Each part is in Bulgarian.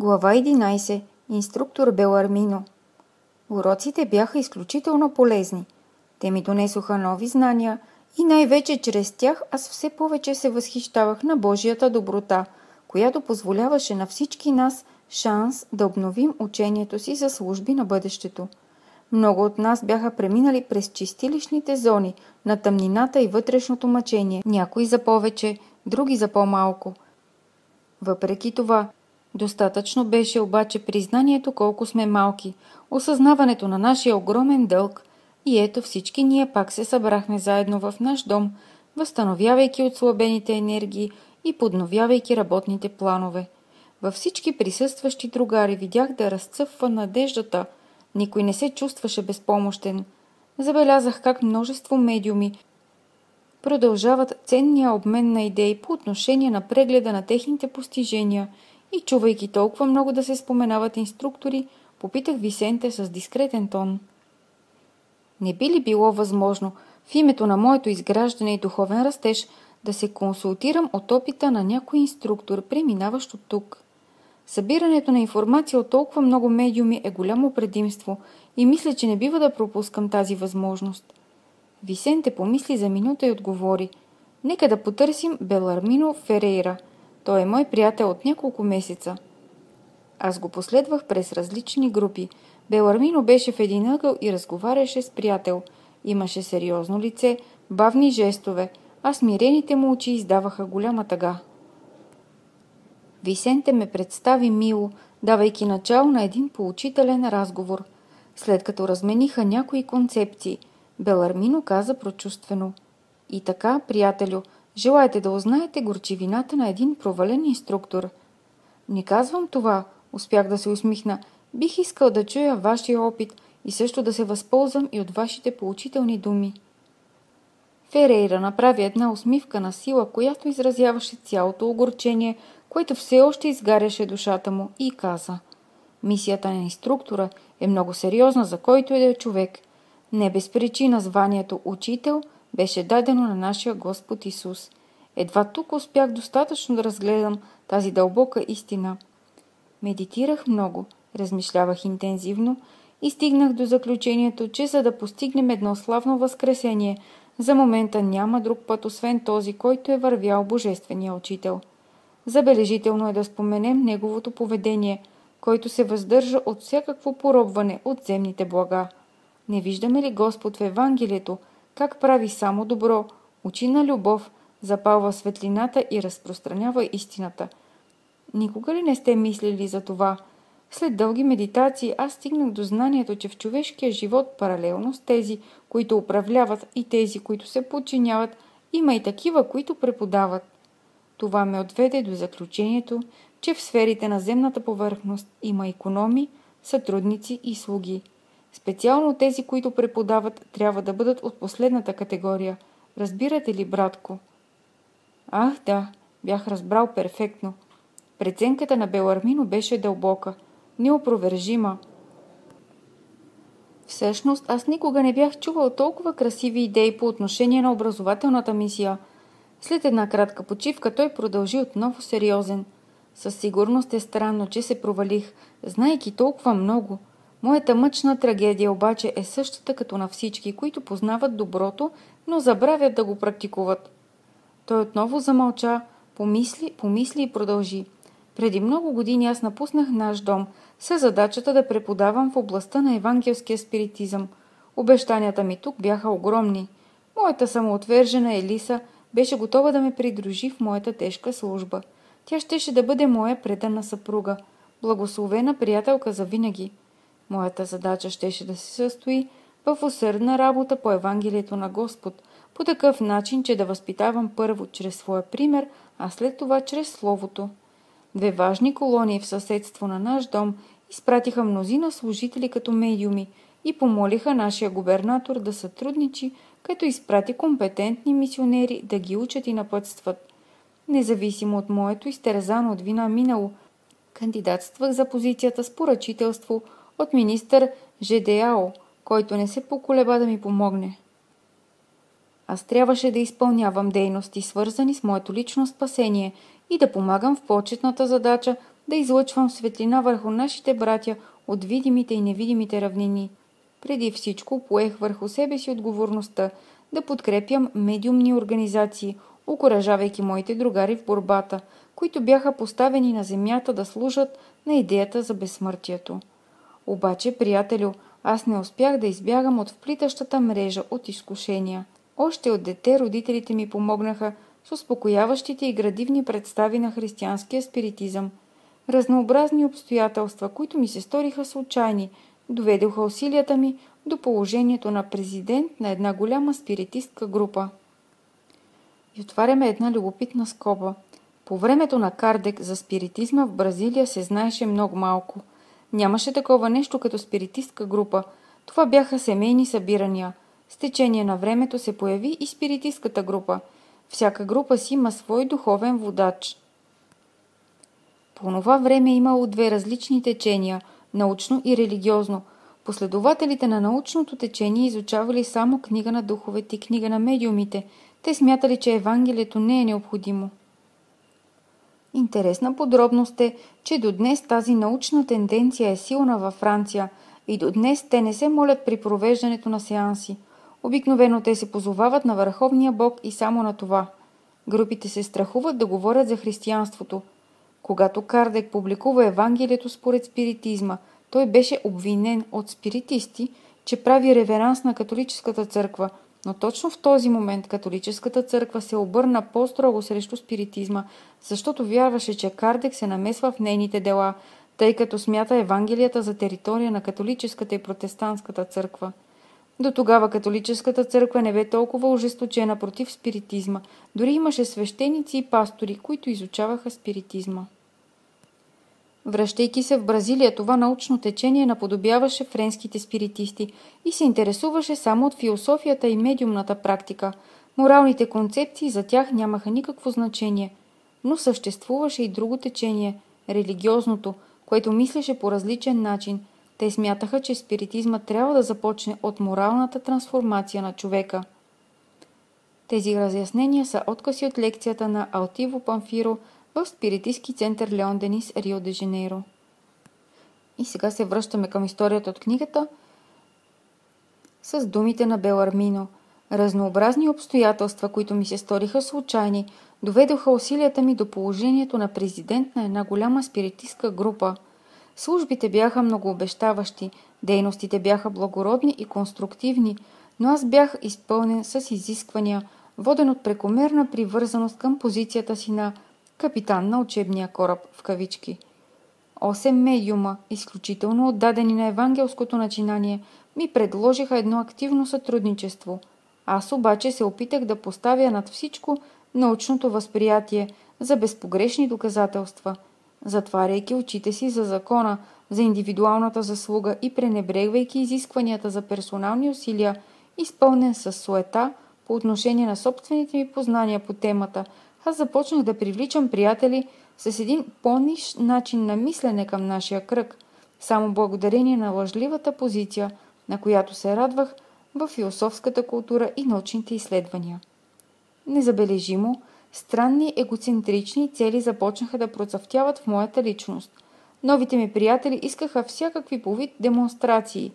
Глава 11. Инструктор Белармино Уроците бяха изключително полезни. Те ми донесоха нови знания и най-вече чрез тях аз все повече се възхищавах на Божията доброта, която позволяваше на всички нас шанс да обновим учението си за служби на бъдещето. Много от нас бяха преминали през чистилищните зони на тъмнината и вътрешното мъчение, някои за повече, други за по-малко. Въпреки това, Достатъчно беше обаче признанието колко сме малки, осъзнаването на нашия огромен дълг и ето всички ние пак се събрахме заедно в наш дом, възстановявайки отслабените енергии и подновявайки работните планове. Във всички присъстващи другари видях да разцъфва надеждата. Никой не се чувстваше безпомощен. Забелязах как множество медиуми продължават ценния обмен на идеи по отношение на прегледа на техните постижения – и чувайки толкова много да се споменават инструктори, попитах Висенте с дискретен тон. Не би ли било възможно в името на моето изграждане и духовен растеж да се консултирам от опита на някой инструктор, преминаващ от тук? Събирането на информация от толкова много медиуми е голямо предимство и мисля, че не бива да пропускам тази възможност. Висенте помисли за минута и отговори. Нека да потърсим Белармино Ферейра – той е мой приятел от няколко месеца. Аз го последвах през различни групи. Белармино беше в един ъгъл и разговаряше с приятел. Имаше сериозно лице, бавни жестове, а смирените му очи издаваха голяма тъга. Висенте ме представи мило, давайки начало на един поучителен разговор. След като размениха някои концепции, Белармино каза прочувствено. И така, приятелю, Желаете да узнаете горчивината на един провален инструктор. Не казвам това, успях да се усмихна. Бих искал да чуя вашия опит и също да се възползвам и от вашите поучителни думи. Ферейра направи една усмивка на сила, която изразяваше цялото огорчение, което все още изгаряше душата му и каза Мисията на инструктора е много сериозна за който и да е човек. Не без причина званието учител – беше дадено на нашия Господ Исус. Едва тук успях достатъчно да разгледам тази дълбока истина. Медитирах много, размишлявах интензивно и стигнах до заключението, че за да постигнем едно славно възкресение, за момента няма друг път, освен този, който е вървял Божествения учител. Забележително е да споменем неговото поведение, който се въздържа от всякакво поробване от земните блага. Не виждаме ли Господ в Евангелието – как прави само добро, учи на любов, запалва светлината и разпространява истината. Никога ли не сте мислили за това? След дълги медитации аз стигнах до знанието, че в човешкия живот, паралелно с тези, които управляват и тези, които се подчиняват, има и такива, които преподават. Това ме отведе до заключението, че в сферите на земната повърхност има економи, сътрудници и слуги – Специално тези, които преподават, трябва да бъдат от последната категория. Разбирате ли, братко? Ах, да, бях разбрал перфектно. Преценката на Белармино беше дълбока, неопровержима. Всъщност, аз никога не бях чувал толкова красиви идеи по отношение на образователната мисия. След една кратка почивка той продължи отново сериозен. Със сигурност е странно, че се провалих, знайки толкова много – Моята мъчна трагедия обаче е същата като на всички, които познават доброто, но забравят да го практикуват. Той отново замълча, помисли, помисли и продължи. Преди много години аз напуснах наш дом с задачата да преподавам в областта на евангелския спиритизъм. Обещанията ми тук бяха огромни. Моята самоотвержена Елиса беше готова да ме придружи в моята тежка служба. Тя щеше да бъде моя предана съпруга, благословена приятелка за винаги. Моята задача щеше да се състои в усърдна работа по Евангелието на Господ, по такъв начин, че да възпитавам първо чрез своя пример, а след това чрез Словото. Две важни колонии в съседство на наш дом изпратиха мнозина служители като медиуми и помолиха нашия губернатор да сътрудничи, като изпрати компетентни мисионери да ги учат и напътстват. Независимо от моето изтерзано от вина минало, кандидатствах за позицията с поръчителство – от министър Жедеао, който не се поколеба да ми помогне. Аз трябваше да изпълнявам дейности, свързани с моето лично спасение и да помагам в почетната задача да излъчвам светлина върху нашите братя от видимите и невидимите равнини. Преди всичко поех върху себе си отговорността да подкрепям медиумни организации, окоръжавайки моите другари в борбата, които бяха поставени на земята да служат на идеята за безсмъртието. Обаче, приятелю, аз не успях да избягам от вплитащата мрежа от изкушения. Още от дете родителите ми помогнаха с успокояващите и градивни представи на християнския спиритизъм. Разнообразни обстоятелства, които ми се сториха случайни, доведоха усилията ми до положението на президент на една голяма спиритистка група. И отваряме една любопитна скоба. По времето на Кардек за спиритизма в Бразилия се знаеше много малко. Нямаше такова нещо като спиритистка група. Това бяха семейни събирания. С течение на времето се появи и спиритистката група. Всяка група си има свой духовен водач. По това време имало две различни течения – научно и религиозно. Последователите на научното течение изучавали само книга на духовете и книга на медиумите. Те смятали, че Евангелието не е необходимо. Интересна подробност е, че до днес тази научна тенденция е силна във Франция и до днес те не се молят при провеждането на сеанси. Обикновено те се позовават на Върховния Бог и само на това. Групите се страхуват да говорят за християнството. Когато Кардек публикува Евангелието според спиритизма, той беше обвинен от спиритисти, че прави реверанс на католическата църква – но точно в този момент католическата църква се обърна по-строго срещу спиритизма, защото вярваше, че Кардек се намесва в нейните дела, тъй като смята Евангелията за територия на католическата и протестантската църква. До тогава католическата църква не бе толкова ожесточена против спиритизма, дори имаше свещеници и пастори, които изучаваха спиритизма. Връщайки се в Бразилия, това научно течение наподобяваше френските спиритисти и се интересуваше само от философията и медиумната практика. Моралните концепции за тях нямаха никакво значение. Но съществуваше и друго течение – религиозното, което мислеше по различен начин. Те смятаха, че спиритизма трябва да започне от моралната трансформация на човека. Тези разяснения са откъси от лекцията на Алтиво Памфиро – в спиритистски център Леон Денис, Рио де Жанейро. И сега се връщаме към историята от книгата с думите на Белармино. Разнообразни обстоятелства, които ми се сториха случайни, доведоха усилията ми до положението на президент на една голяма спиритистка група. Службите бяха многообещаващи, дейностите бяха благородни и конструктивни, но аз бях изпълнен с изисквания, воден от прекомерна привързаност към позицията си на капитан на учебния кораб в кавички. Осем медиума, изключително отдадени на евангелското начинание, ми предложиха едно активно сътрудничество. Аз обаче се опитах да поставя над всичко научното възприятие за безпогрешни доказателства, затваряйки очите си за закона, за индивидуалната заслуга и пренебрегвайки изискванията за персонални усилия, изпълнен с суета по отношение на собствените ми познания по темата – аз започнах да привличам приятели с един по-ниш начин на мислене към нашия кръг, само благодарение на лъжливата позиция, на която се радвах в философската култура и научните изследвания. Незабележимо, странни егоцентрични цели започнаха да процъфтяват в моята личност. Новите ми приятели искаха всякакви по вид демонстрации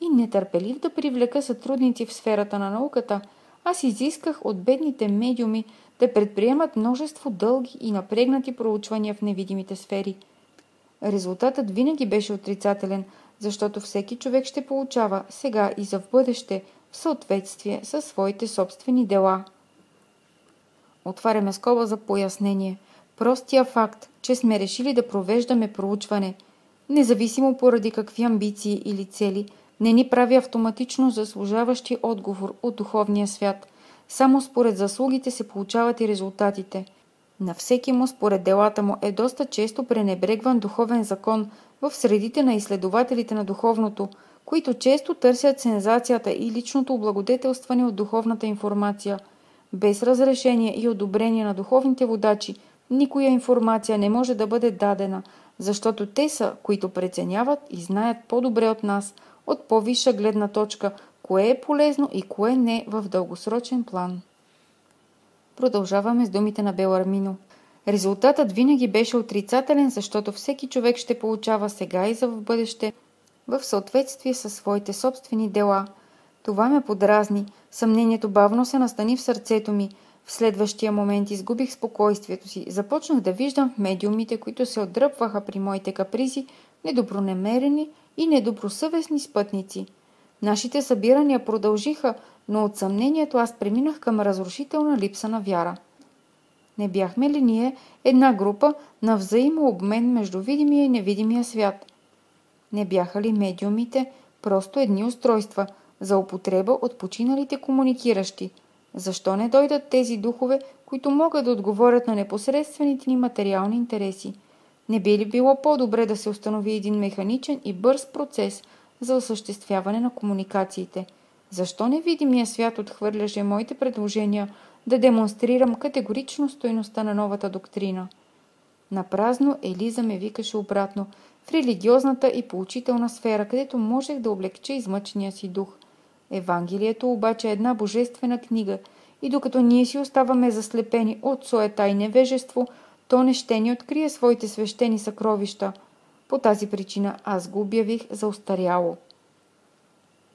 и нетърпелив да привлека сътрудници в сферата на науката, аз изисках от бедните медиуми да предприемат множество дълги и напрегнати проучвания в невидимите сфери. Резултатът винаги беше отрицателен, защото всеки човек ще получава сега и за в бъдеще в съответствие със своите собствени дела. Отваряме скоба за пояснение. Простия факт, че сме решили да провеждаме проучване, независимо поради какви амбиции или цели, не ни прави автоматично заслужаващи отговор от духовния свят – само според заслугите се получават и резултатите. На всеки му според делата му е доста често пренебрегван духовен закон в средите на изследователите на духовното, които често търсят сензацията и личното облагодетелстване от духовната информация. Без разрешение и одобрение на духовните водачи, никоя информация не може да бъде дадена, защото те са, които преценяват и знаят по-добре от нас, от по-висша гледна точка, кое е полезно и кое не в дългосрочен план. Продължаваме с думите на Белармино. Резултатът винаги беше отрицателен, защото всеки човек ще получава сега и за в бъдеще в съответствие със своите собствени дела. Това ме подразни. Съмнението бавно се настани в сърцето ми. В следващия момент изгубих спокойствието си. Започнах да виждам медиумите, които се отдръпваха при моите капризи, недобронамерени и недобросъвестни спътници. Нашите събирания продължиха, но от съмнението аз преминах към разрушителна липса на вяра. Не бяхме ли ние една група на взаимообмен между видимия и невидимия свят? Не бяха ли медиумите просто едни устройства за употреба от починалите комуникиращи? Защо не дойдат тези духове, които могат да отговорят на непосредствените ни материални интереси? Не би ли било по-добре да се установи един механичен и бърз процес за осъществяване на комуникациите? Защо невидимия свят отхвърляше моите предложения да демонстрирам категорично стойността на новата доктрина? Напразно Елиза ме викаше обратно в религиозната и поучителна сфера, където можех да облегча измъчения си дух. Евангелието обаче е една божествена книга и докато ние си оставаме заслепени от суета и невежество – то не ще ни открие своите свещени съкровища. По тази причина аз го обявих за устаряло.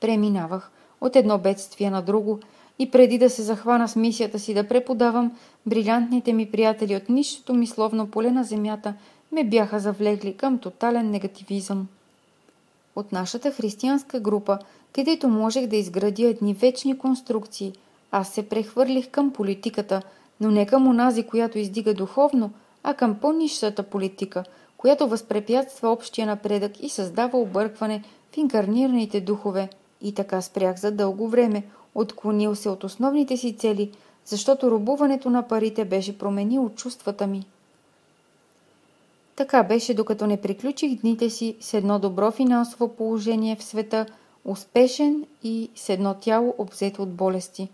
Преминавах от едно бедствие на друго и преди да се захвана с мисията си да преподавам, брилянтните ми приятели от нищото ми словно поле на земята ме бяха завлегли към тотален негативизъм. От нашата християнска група, където можех да изградя едни вечни конструкции, аз се прехвърлих към политиката – но не към онази, която издига духовно, а към по-нищата политика, която възпрепятства общия напредък и създава объркване в инкарнираните духове. И така спрях за дълго време, отклонил се от основните си цели, защото рубуването на парите беше променило чувствата ми. Така беше, докато не приключих дните си с едно добро финансово положение в света, успешен и с едно тяло обзето от болести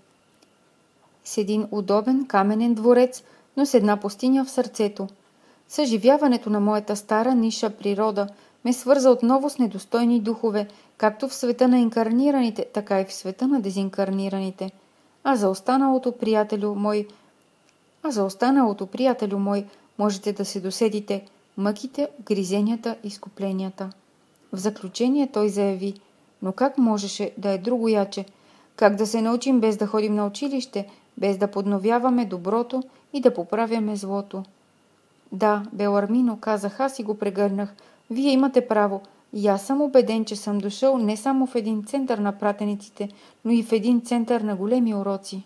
с един удобен каменен дворец, но с една пустиня в сърцето. Съживяването на моята стара ниша природа ме свърза отново с недостойни духове, както в света на инкарнираните, така и в света на дезинкарнираните. А за останалото, приятелю мой, а за останалото, приятелю мой, можете да се доседите мъките, гризенията, изкупленията. В заключение той заяви, но как можеше да е друго яче? Как да се научим без да ходим на училище, без да подновяваме доброто и да поправяме злото. Да, Белармино, казах аз и го прегърнах. Вие имате право. И аз съм убеден, че съм дошъл не само в един център на пратениците, но и в един център на големи уроци.